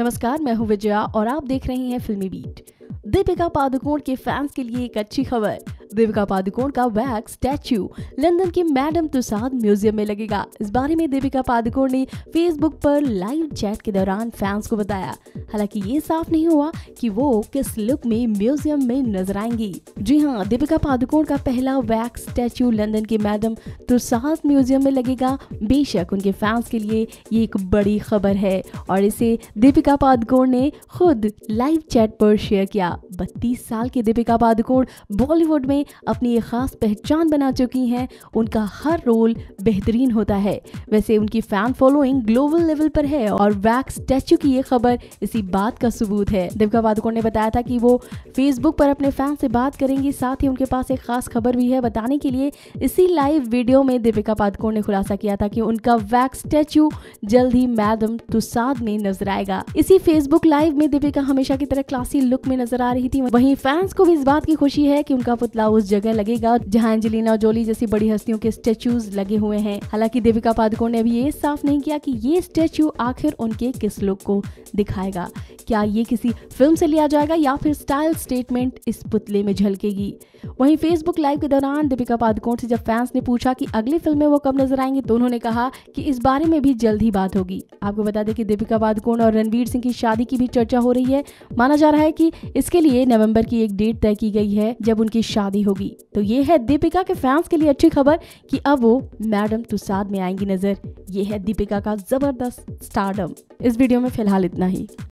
नमस्कार, मैं हूँ विजया और आप देख रहे हैं फिल्मी बीट। दीपिका पादुकोण के फैंस के लिए एक अच्छी खबर। दीपिका पादुकोण का वैक्स स्टैच्यू लंदन के मैडम तुसाद म्यूज़ियम में लगेगा। इस बारे में दीपिका पादुकोण ने फेसबुक पर लाइव चैट के दौरान फैंस को बताया। हालाँकि ये साफ़ नहीं हुआ कि वो किस लुक में म्यूज़ियम में नज़र आएँगी। जी हाँ दीपिका पादुकोण का पहला वैक्स स्टैच्यू लंदन के मैडम तुसाद म्यूज़ियम में लगेगा। बेशक उनके फैंस के लिए ये एक बड़ी खबर है और इसे दीपिका पादुकोण ने खुद लाइव चैट पर शेयर किया। बत्तीस साल की दीपिका पादुकोण बॉलीवुड में अपनी एक खास पहचान बना चुकी हैं। उनका हर रोल बेहतरीन होता है। वैसे उनकी फ़ैन फॉलोइंग ग्लोबल लेवल पर है और वैक्स स्टैचू की ये खबर इसी बात का सबूत है। दीपिका पादुकोण ने बताया था कि वो फेसबुक पर अपने फ़ैन से बात करेंगी। साथ ही उनके पास एक खास खबर भी है बताने के लिए। इसी लाइव वीडियो में दीपिका पादुकोण ने खुलासा किया था कि उनका वैक्स स्टैचू जल्द ही मैडम तुसाद में नज़र आएगा। इसी फेसबुक लाइव में दीपिका हमेशा की तरह क्लासी लुक में नज़र आ रही थी। वहीं फैंस को भी इस बात की खुशी है कि उनका पुतला उस जगह लगेगा जहाँ एंजेलिना जोली जैसी बड़ी हस्तियों के स्टेचूज लगे हुए हैं। हालाँकि दीपिका पादुकोण ने अभी ये साफ़ नहीं किया कि ये स्टेचू आखिर उनके किस लुक को दिखाएगा। क्या ये किसी फ़िल्म से लिया जाएगा या फिर स्टाइल स्टेटमेंट इस पुतले में झलकेगी? वहीं फेसबुक लाइव के दौरान दीपिका पादुकोण से जब फैंस ने पूछा कि अगली फ़िल्म में वो कब नज़र आएँगे तो उन्होंने कहा कि इस बारे में भी जल्द ही बात होगी। आपको बता दें कि दीपिका पादुकोण और रणवीर सिंह की शादी की भी चर्चा हो रही है। माना जा रहा है कि इसके लिए नवंबर की एक डेट तय की गई है, जब उनकी शादी होगी। तो ये है दीपिका के फैंस के लिए अच्छी खबर कि अब वो मैडम तुसाद में आएँगी नज़र। ये है दीपिका का ज़बरदस्त स्टारडम इस वीडियो में फ़िलहाल इतना ही।